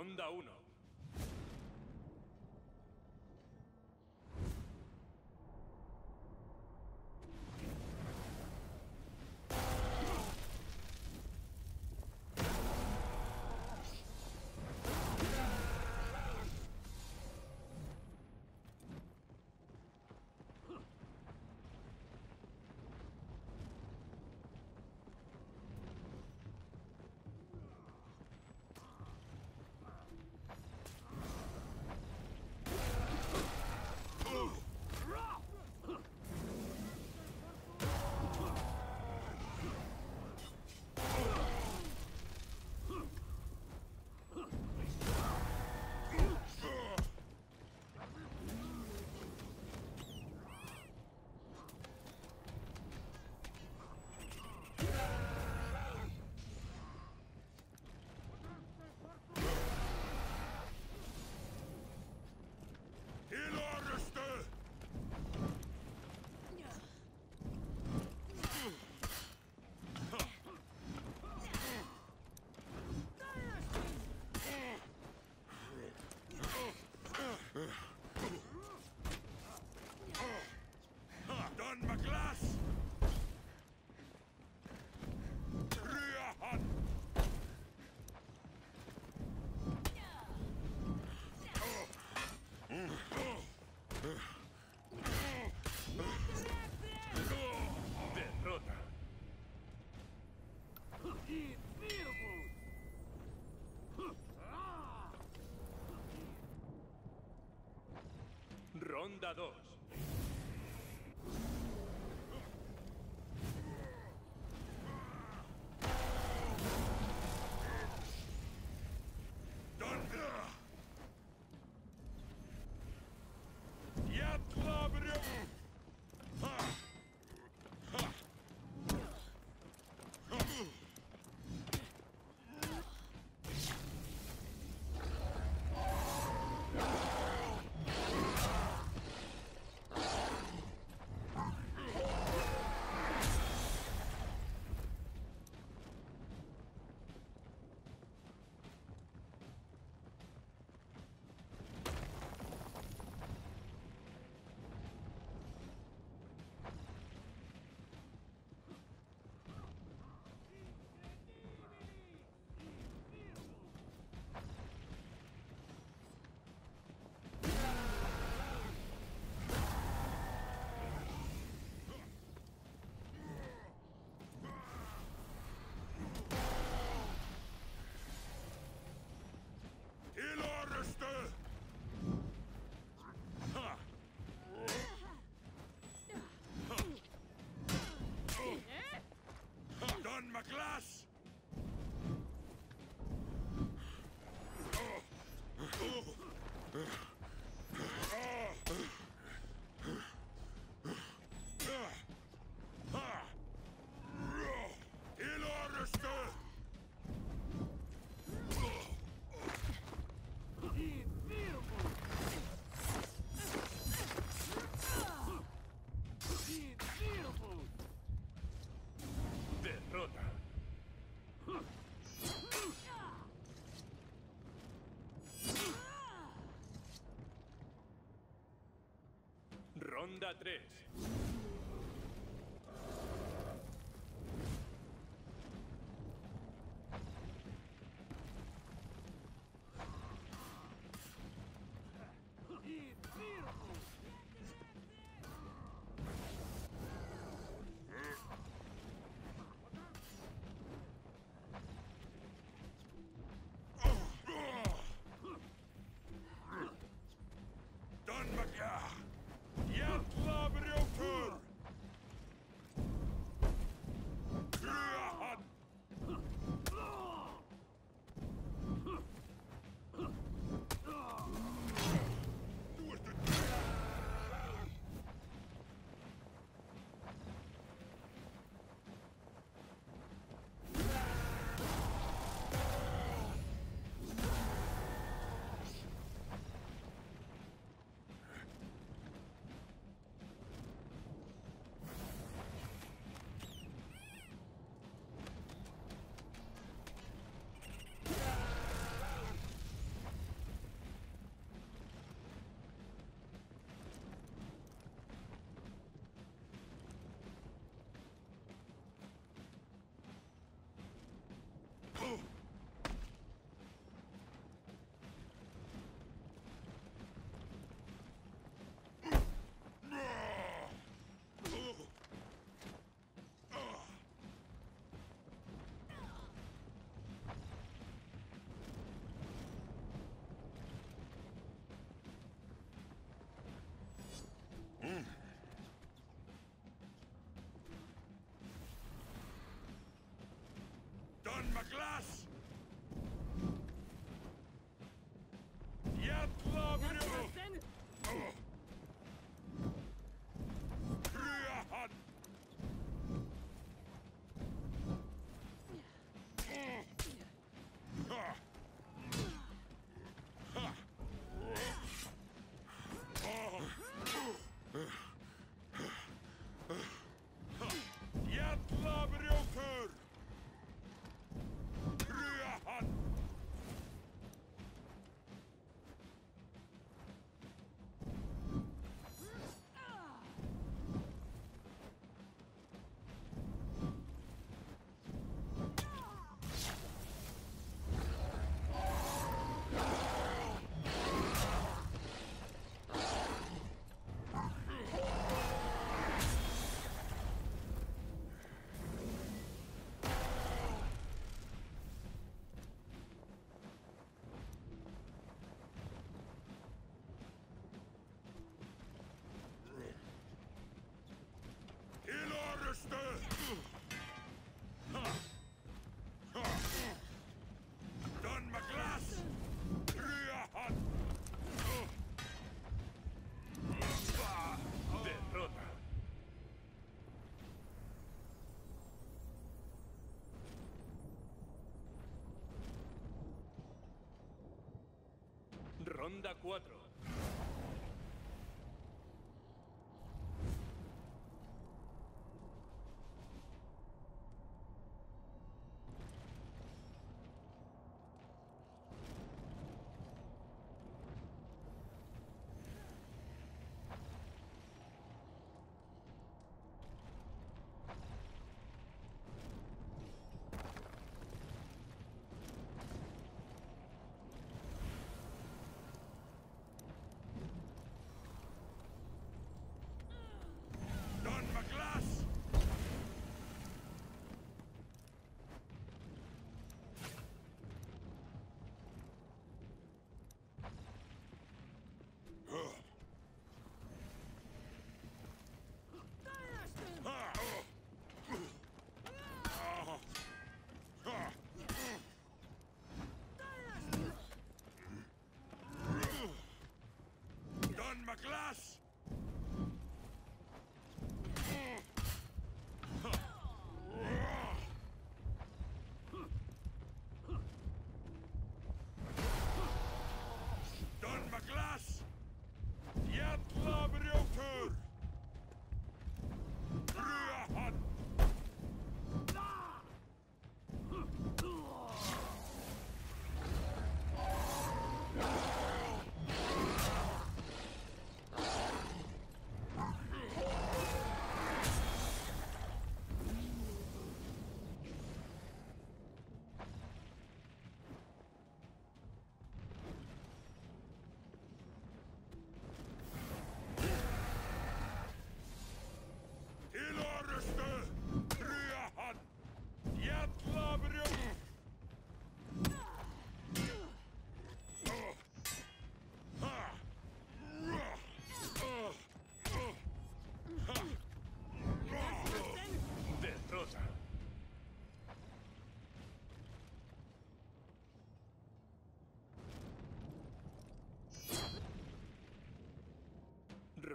Ronda 1. Ronda 2. Il Ronda 3. glass! Ronda 4. Glass!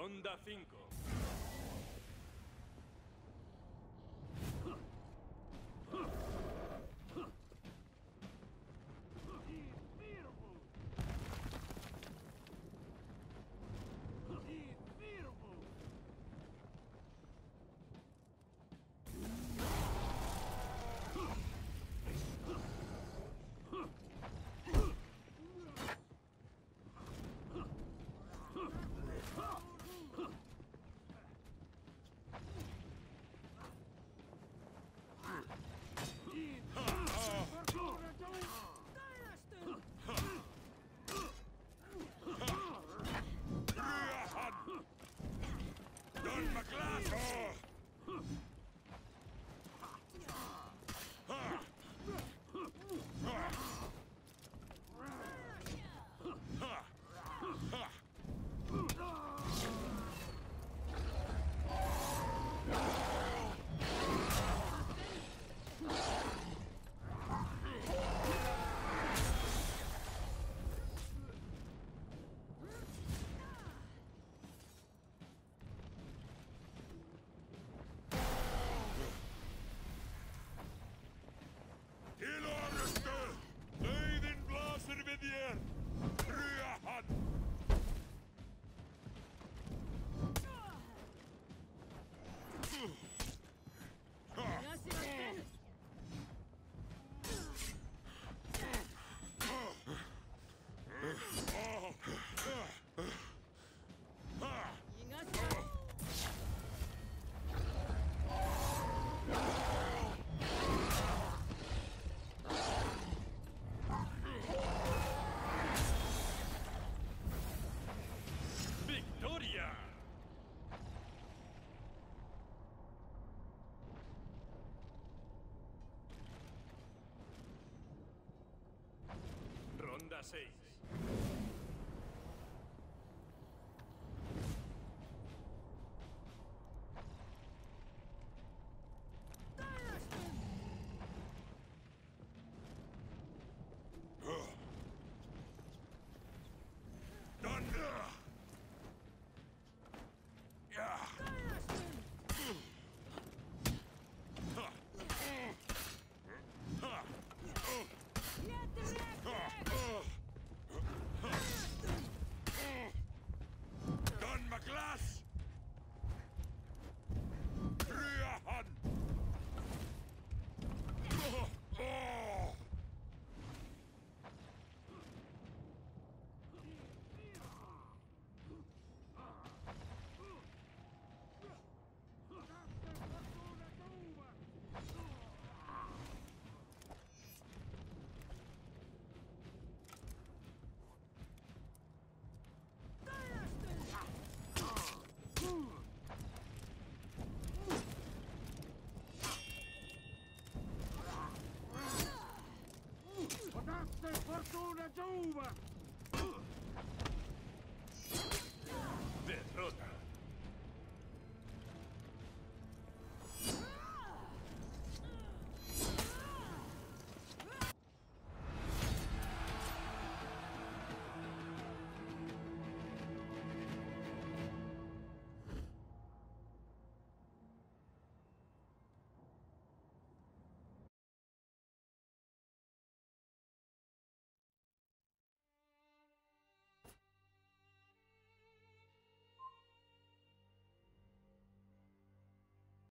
Ronda 5. Blaser las seis. soon it's over!